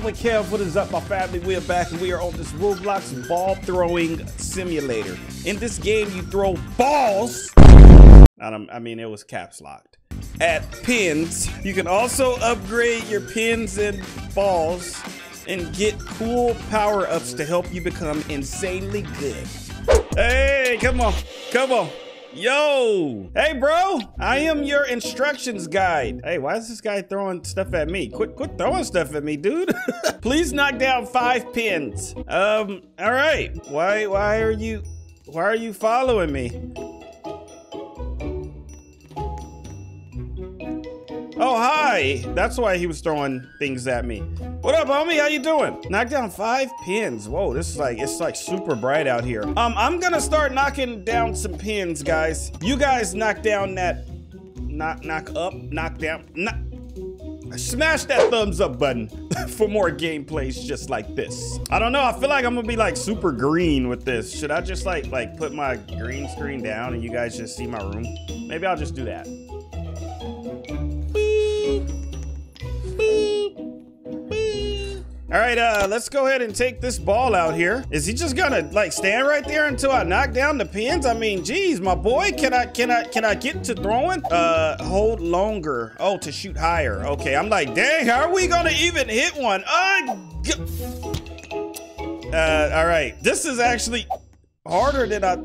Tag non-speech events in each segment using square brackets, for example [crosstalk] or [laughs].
what Kev, what is up, my family? We are back and we are on this Roblox ball throwing simulator. In this game, you throw balls. Um, I mean, it was caps locked. At pins. You can also upgrade your pins and balls and get cool power-ups to help you become insanely good. Hey, come on, come on. Yo! Hey, bro! I am your instructions guide. Hey, why is this guy throwing stuff at me? Quit, quit throwing stuff at me, dude. [laughs] Please knock down five pins. Um, all right. Why, why are you, why are you following me? Oh, hi. That's why he was throwing things at me. What up, homie? How you doing? Knock down five pins. Whoa, this is like, it's like super bright out here. Um, I'm gonna start knocking down some pins, guys. You guys knock down that, knock, knock up, knock down, knock, smash that thumbs up button [laughs] for more gameplays just like this. I don't know, I feel like I'm gonna be like super green with this. Should I just like, like put my green screen down and you guys just see my room? Maybe I'll just do that. All right, uh, let's go ahead and take this ball out here. Is he just gonna like stand right there until I knock down the pins? I mean, geez, my boy, can I, can I, can I get to throwing? Uh, hold longer. Oh, to shoot higher. Okay, I'm like, dang, how are we gonna even hit one? Uh, uh all right, this is actually harder than I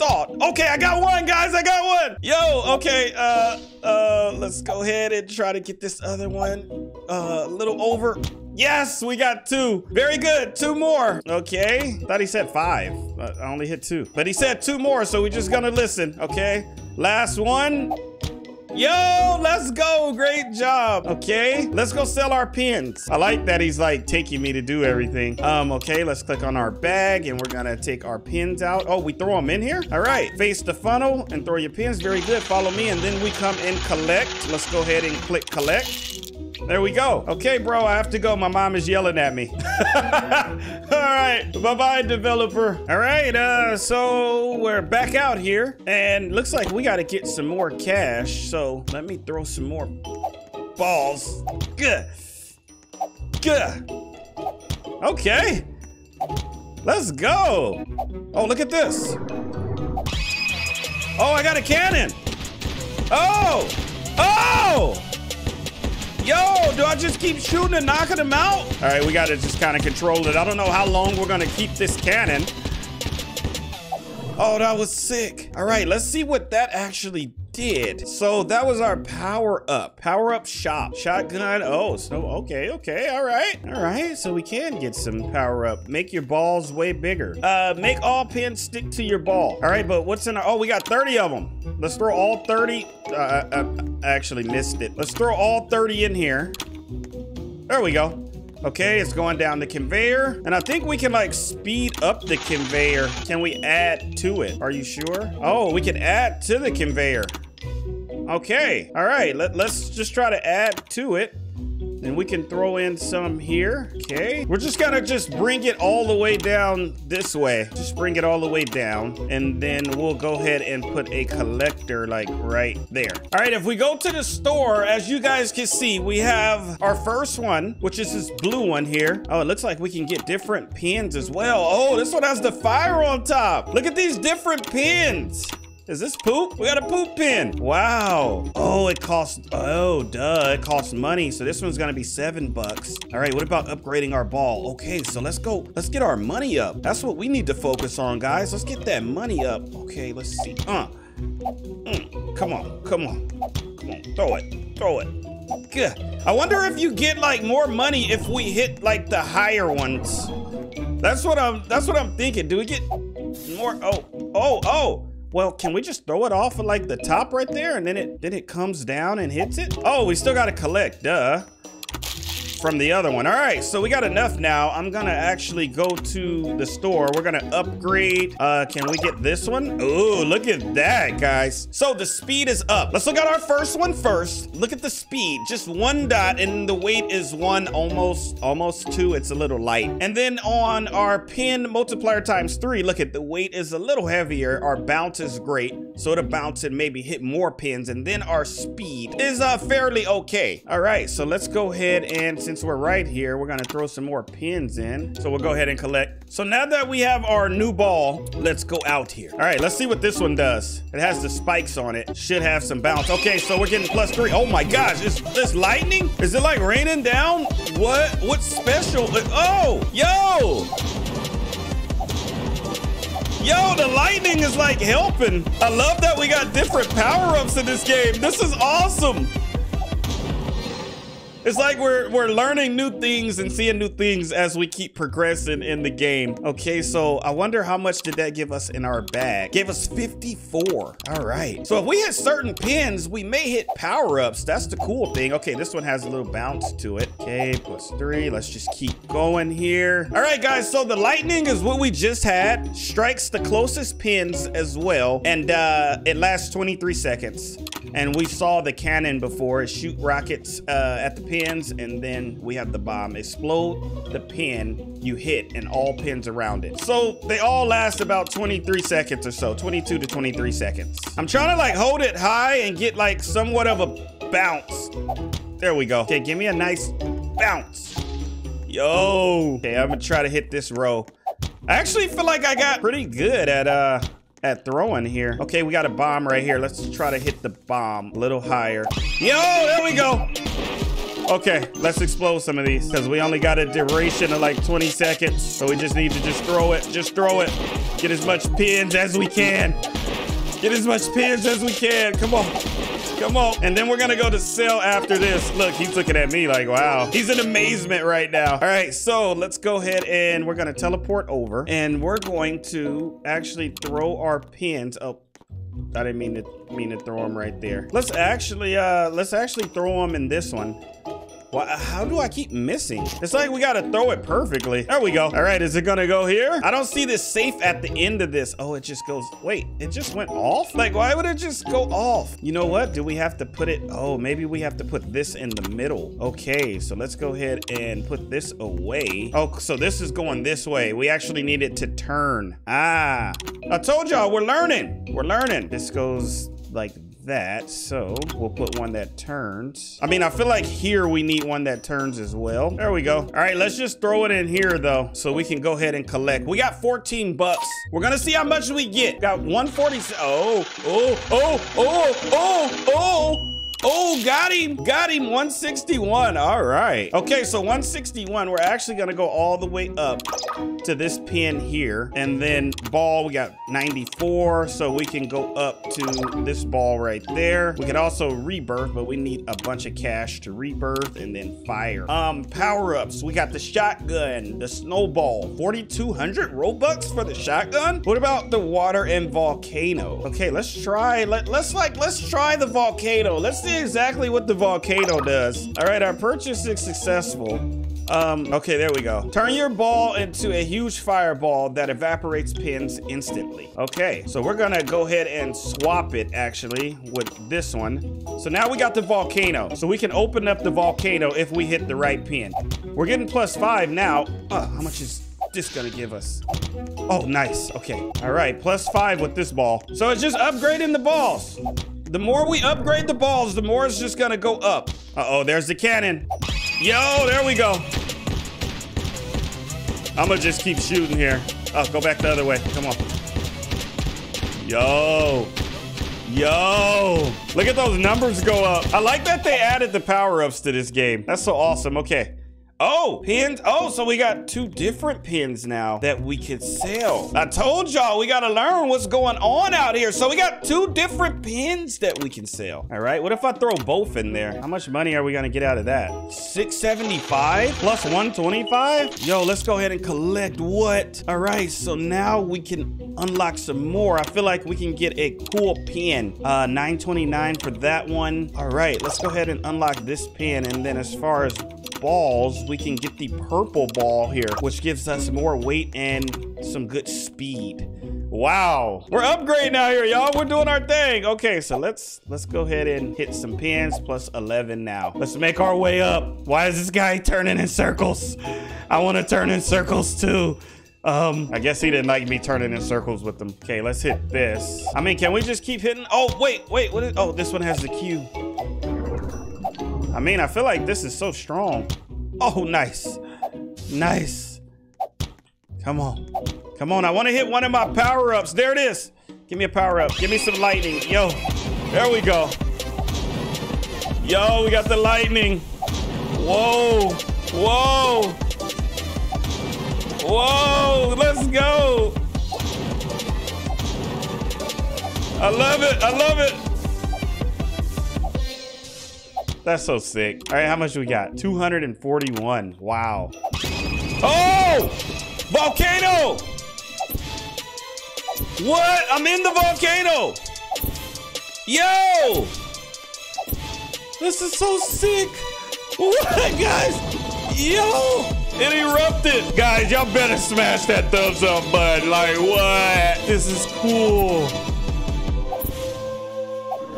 thought. Okay, I got one, guys. I got one. Yo, okay. Uh, uh, let's go ahead and try to get this other one uh, a little over. Yes, we got two. Very good. Two more. Okay. Thought he said five. I only hit two. But he said two more, so we're just gonna listen. Okay. Last one. Yo, let's go. Great job. Okay, let's go sell our pins. I like that he's like taking me to do everything. Um, okay, let's click on our bag and we're gonna take our pins out. Oh, we throw them in here? All right, face the funnel and throw your pins. Very good. Follow me and then we come and collect. Let's go ahead and click collect. There we go. Okay, bro, I have to go. My mom is yelling at me. [laughs] All right, bye-bye, developer. All right, uh, so we're back out here, and looks like we got to get some more cash. So let me throw some more balls. Good. Good. Okay. Let's go. Oh, look at this. Oh, I got a cannon. Oh! Oh! Yo, do I just keep shooting and knocking them out? All right, we got to just kind of control it. I don't know how long we're going to keep this cannon. Oh, that was sick. All right, let's see what that actually did. So that was our power up. Power up shop. Shotgun. Oh, so okay, okay, all right. All right, so we can get some power up. Make your balls way bigger. Uh, make all pins stick to your ball. All right, but what's in our, oh, we got 30 of them. Let's throw all 30. Uh, uh I actually missed it. Let's throw all 30 in here. There we go. Okay, it's going down the conveyor. And I think we can like speed up the conveyor. Can we add to it? Are you sure? Oh, we can add to the conveyor. Okay, all right, let, let's just try to add to it. And we can throw in some here. Okay. We're just gonna just bring it all the way down this way. Just bring it all the way down. And then we'll go ahead and put a collector like right there. All right, if we go to the store, as you guys can see, we have our first one, which is this blue one here. Oh, it looks like we can get different pins as well. Oh, this one has the fire on top. Look at these different pins. Is this poop? We got a poop pin. Wow. Oh, it costs, oh, duh, it costs money. So this one's gonna be seven bucks. All right, what about upgrading our ball? Okay, so let's go, let's get our money up. That's what we need to focus on, guys. Let's get that money up. Okay, let's see. Uh, mm, come on, come on, come on, throw it, throw it. Good. I wonder if you get like more money if we hit like the higher ones. That's what I'm, that's what I'm thinking. Do we get more? Oh, oh, oh. Well, can we just throw it off of like the top right there and then it then it comes down and hits it? Oh, we still gotta collect, duh from the other one. All right, so we got enough now. I'm gonna actually go to the store. We're gonna upgrade. Uh, can we get this one? Oh, look at that, guys. So the speed is up. Let's look at our first one first. Look at the speed, just one dot, and the weight is one, almost, almost two. It's a little light. And then on our pin multiplier times three, look at the weight is a little heavier. Our bounce is great. so it'll bounce and maybe hit more pins, and then our speed is uh, fairly okay. All right, so let's go ahead and since we're right here, we're gonna throw some more pins in. So we'll go ahead and collect. So now that we have our new ball, let's go out here. All right, let's see what this one does. It has the spikes on it. Should have some bounce. Okay, so we're getting plus three. Oh my gosh, is this lightning? Is it like raining down? What? What's special? Oh, yo! Yo, the lightning is like helping. I love that we got different power-ups in this game. This is awesome. It's like we're we're learning new things and seeing new things as we keep progressing in the game. Okay, so I wonder how much did that give us in our bag? Gave us 54. All right. So if we hit certain pins, we may hit power-ups. That's the cool thing. Okay, this one has a little bounce to it. Okay, plus three. Let's just keep going here. All right, guys. So the lightning is what we just had. Strikes the closest pins as well. And uh, it lasts 23 seconds. And we saw the cannon before. It shoot rockets uh, at the pins, and then we have the bomb. Explode the pin you hit and all pins around it. So they all last about 23 seconds or so, 22 to 23 seconds. I'm trying to like hold it high and get like somewhat of a bounce. There we go. Okay, give me a nice bounce. Yo. Okay, I'm gonna try to hit this row. I actually feel like I got pretty good at uh at throwing here. Okay, we got a bomb right here. Let's try to hit the bomb a little higher. Yo, there we go. Okay, let's explode some of these because we only got a duration of like 20 seconds. So we just need to just throw it, just throw it. Get as much pins as we can. Get as much pins as we can. Come on. Come on. And then we're going to go to sell after this. Look, he's looking at me like, wow. He's in amazement right now. All right, so let's go ahead and we're going to teleport over. And we're going to actually throw our pins. Oh, I didn't mean to mean to throw them right there. Let's actually uh let's actually throw them in this one. Why, how do I keep missing? It's like we gotta throw it perfectly. There we go. All right, is it gonna go here? I don't see this safe at the end of this. Oh, it just goes, wait, it just went off? Like, why would it just go off? You know what? Do we have to put it, oh, maybe we have to put this in the middle. Okay, so let's go ahead and put this away. Oh, so this is going this way. We actually need it to turn. Ah, I told y'all, we're learning. We're learning. This goes like that. So we'll put one that turns. I mean, I feel like here we need one that turns as well. There we go. All right, let's just throw it in here though, so we can go ahead and collect. We got 14 bucks. We're gonna see how much we get. Got 140. Oh, oh, oh, oh, oh, oh. oh. Oh, got him. Got him. 161. All right. Okay, so 161. We're actually going to go all the way up to this pin here. And then ball, we got 94. So we can go up to this ball right there. We could also rebirth, but we need a bunch of cash to rebirth and then fire. Um, Power-ups. We got the shotgun, the snowball. 4,200 Robux for the shotgun? What about the water and volcano? Okay, let's try. Let, let's like, let's try the volcano. Let's see exactly what the volcano does. All right, our purchase is successful. Um, okay, there we go. Turn your ball into a huge fireball that evaporates pins instantly. Okay, so we're gonna go ahead and swap it actually with this one. So now we got the volcano. So we can open up the volcano if we hit the right pin. We're getting plus five now. Uh, how much is this gonna give us? Oh, nice. Okay. All right, plus five with this ball. So it's just upgrading the balls. The more we upgrade the balls, the more it's just gonna go up. Uh-oh, there's the cannon. Yo, there we go. I'm gonna just keep shooting here. Oh, go back the other way. Come on. Yo. Yo. Look at those numbers go up. I like that they added the power-ups to this game. That's so awesome. Okay. Oh, pins. Oh, so we got two different pins now that we could sell. I told y'all we got to learn what's going on out here. So we got two different pins that we can sell. All right. What if I throw both in there? How much money are we going to get out of that? 675 plus 125? Yo, let's go ahead and collect what? All right. So now we can unlock some more. I feel like we can get a cool pin. Uh, 929 for that one. All right. Let's go ahead and unlock this pin. And then as far as balls, we can get the purple ball here, which gives us more weight and some good speed. Wow, we're upgrading out here, y'all. We're doing our thing. Okay, so let's let's go ahead and hit some pins plus 11 now. Let's make our way up. Why is this guy turning in circles? I want to turn in circles too. Um, I guess he didn't like me turning in circles with them. Okay, let's hit this. I mean, can we just keep hitting? Oh, wait, wait, what is, oh, this one has the Q. I mean, I feel like this is so strong. Oh, nice. Nice. Come on. Come on, I want to hit one of my power-ups. There it is. Give me a power-up. Give me some lightning. Yo, there we go. Yo, we got the lightning. Whoa. Whoa. Whoa, let's go. I love it. I love it. That's so sick. All right, how much we got? 241. Wow. Oh! Volcano! What? I'm in the volcano! Yo! This is so sick! What, guys? Yo! It erupted! Guys, y'all better smash that thumbs up button. Like, what? This is cool.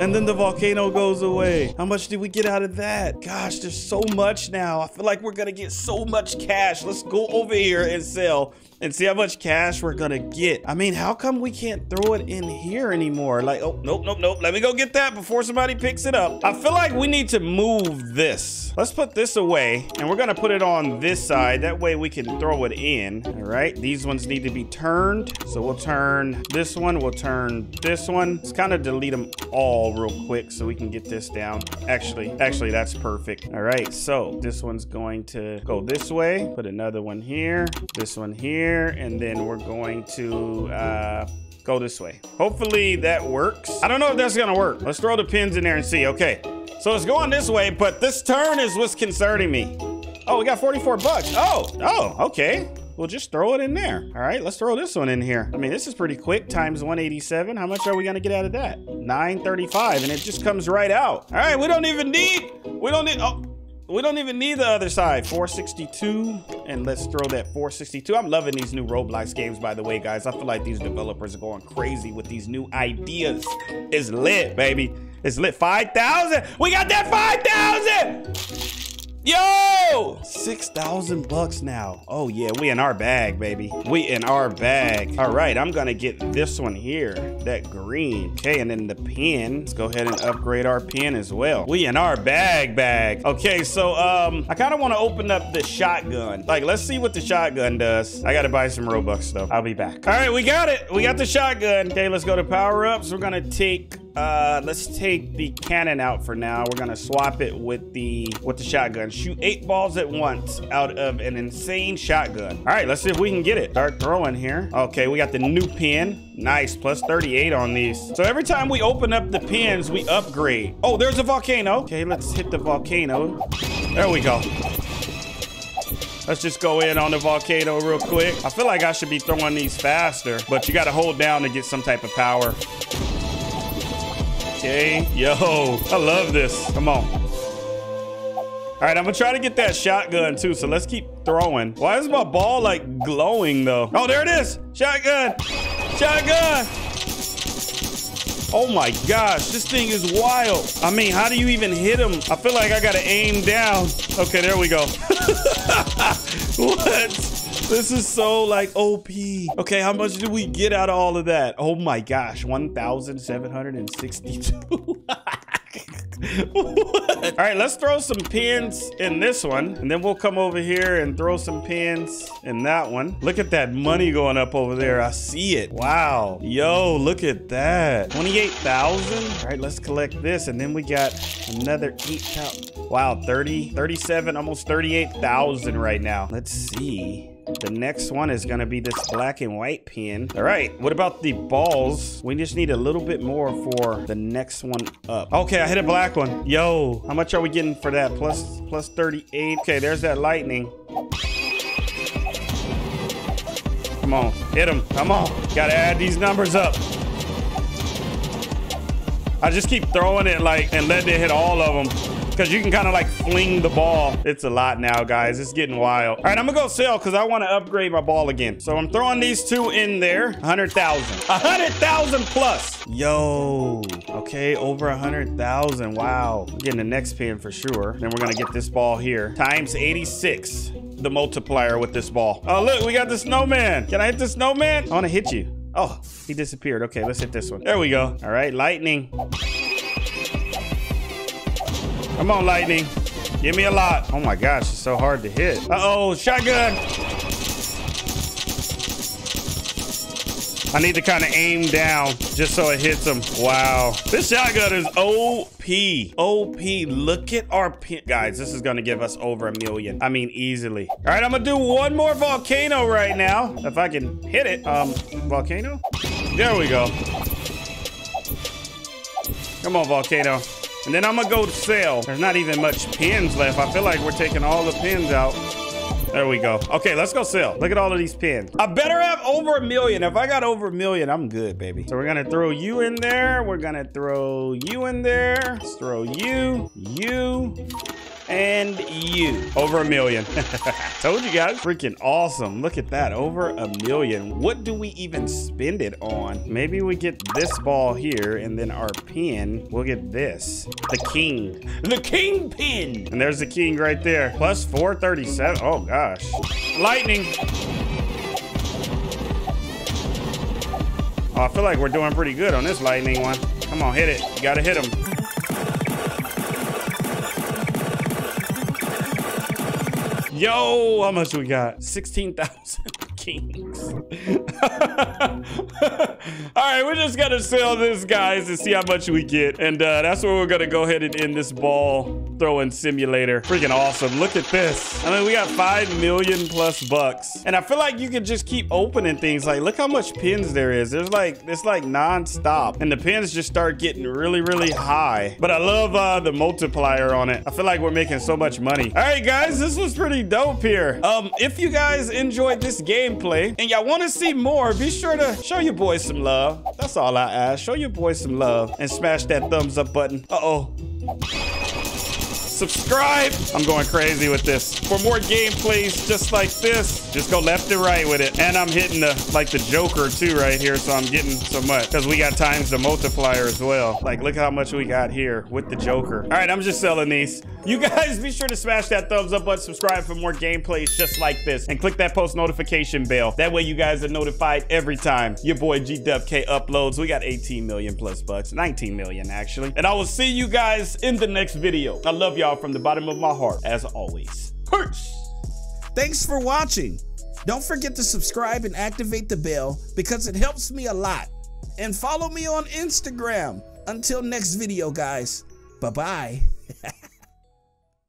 And then the volcano goes away. How much did we get out of that? Gosh, there's so much now. I feel like we're gonna get so much cash. Let's go over here and sell and see how much cash we're gonna get. I mean, how come we can't throw it in here anymore? Like, oh, nope, nope, nope. Let me go get that before somebody picks it up. I feel like we need to move this. Let's put this away and we're gonna put it on this side. That way we can throw it in, all right? These ones need to be turned. So we'll turn this one, we'll turn this one. Let's kind of delete them all real quick so we can get this down. Actually, actually that's perfect. All right, so this one's going to go this way. Put another one here, this one here, here, and then we're going to uh, go this way. Hopefully that works. I don't know if that's gonna work. Let's throw the pins in there and see. Okay, so it's going this way, but this turn is what's concerning me. Oh, we got 44 bucks. Oh, oh, okay. We'll just throw it in there. All right, let's throw this one in here. I mean, this is pretty quick, times 187. How much are we gonna get out of that? 935, and it just comes right out. All right, we don't even need, we don't need, oh, we don't even need the other side. 462. And let's throw that 462. I'm loving these new Roblox games, by the way, guys. I feel like these developers are going crazy with these new ideas. It's lit, baby. It's lit. 5,000. We got that 5,000. Yo! 6,000 bucks now. Oh yeah, we in our bag, baby. We in our bag. All right, I'm gonna get this one here, that green. Okay, and then the pin. Let's go ahead and upgrade our pin as well. We in our bag bag. Okay, so um, I kind of want to open up the shotgun. Like, let's see what the shotgun does. I gotta buy some Robux though. I'll be back. All right, we got it. We got the shotgun. Okay, let's go to power ups. We're gonna take uh, let's take the cannon out for now. We're gonna swap it with the with the shotgun. Shoot eight balls at once out of an insane shotgun. All right, let's see if we can get it. Start throwing here. Okay, we got the new pin. Nice, plus 38 on these. So every time we open up the pins, we upgrade. Oh, there's a volcano. Okay, let's hit the volcano. There we go. Let's just go in on the volcano real quick. I feel like I should be throwing these faster, but you gotta hold down to get some type of power. Okay, yo, I love this. Come on. All right, I'm gonna try to get that shotgun too, so let's keep throwing. Why is my ball like glowing though? Oh, there it is. Shotgun, shotgun. Oh my gosh, this thing is wild. I mean, how do you even hit him? I feel like I gotta aim down. Okay, there we go. [laughs] what? This is so like OP. Okay, how much did we get out of all of that? Oh my gosh, 1,762. [laughs] All right, let's throw some pins in this one, and then we'll come over here and throw some pins in that one. Look at that money going up over there. I see it. Wow. Yo, look at that. 28,000. All right, let's collect this, and then we got another 8,000. Wow, 30, 37, almost 38,000 right now. Let's see. The next one is gonna be this black and white pin. All right, what about the balls? We just need a little bit more for the next one up. Okay, I hit a black one. Yo, how much are we getting for that? Plus, plus 38. Okay, there's that lightning. Come on, hit him. Come on. Gotta add these numbers up. I just keep throwing it like and letting it hit all of them because you can kind of like fling the ball. It's a lot now, guys. It's getting wild. All right, I'm gonna go sell because I want to upgrade my ball again. So I'm throwing these two in there. 100,000. 100,000 plus. Yo. Okay, over 100,000. Wow. I'm getting the next pin for sure. Then we're gonna get this ball here. Times 86. the multiplier with this ball. Oh, look, we got the snowman. Can I hit the snowman? I want to hit you. Oh, he disappeared. Okay, let's hit this one. There we go. All right, lightning. Come on, lightning. Give me a lot. Oh my gosh, it's so hard to hit. Uh-oh, shotgun. I need to kind of aim down just so it hits him. Wow. This shotgun is OP. OP. Look at our pin. Guys, this is going to give us over a million. I mean, easily. All right, I'm going to do one more volcano right now. If I can hit it. Um, volcano? There we go. Come on, volcano. And then I'm gonna go sell. There's not even much pins left. I feel like we're taking all the pins out. There we go. Okay, let's go sell. Look at all of these pins. I better have over a million. If I got over a million, I'm good, baby. So we're gonna throw you in there. We're gonna throw you in there. Let's throw you, you, and you. Over a million. [laughs] Told you guys. Freaking awesome. Look at that. Over a million. What do we even spend it on? Maybe we get this ball here and then our pin, we'll get this. The king. The king pin. And there's the king right there. Plus 437. Oh gosh. Lightning. Oh, I feel like we're doing pretty good on this lightning one. Come on, hit it. You gotta hit him. Yo, how much we got? 16,000 [laughs] kings. [laughs] All right, we're just gonna sell this, guys, and see how much we get. And uh, that's where we're gonna go ahead and end this ball throwing simulator. Freaking awesome. Look at this. I mean, we got 5 million plus bucks. And I feel like you can just keep opening things. Like, look how much pins there is. There's like, it's like non-stop. And the pins just start getting really, really high. But I love uh, the multiplier on it. I feel like we're making so much money. All right, guys, this was pretty dope here. Um, If you guys enjoyed this gameplay and y'all want to see more, be sure to show your boys some love. That's all I ask. Show your boys some love and smash that thumbs up button. Uh-oh subscribe. I'm going crazy with this. For more gameplays just like this, just go left and right with it. And I'm hitting the like the Joker too right here, so I'm getting so much because we got times the multiplier as well. Like look how much we got here with the Joker. All right, I'm just selling these. You guys be sure to smash that thumbs up button, subscribe for more gameplays just like this, and click that post notification bell. That way you guys are notified every time your boy GWK uploads. We got 18 million plus bucks, 19 million actually. And I will see you guys in the next video. I love y'all y'all from the bottom of my heart, as always. Peace! Thanks for watching. Don't forget to subscribe and activate the bell because it helps me a lot. And follow me on Instagram. Until next video, guys. Bye-bye. [laughs]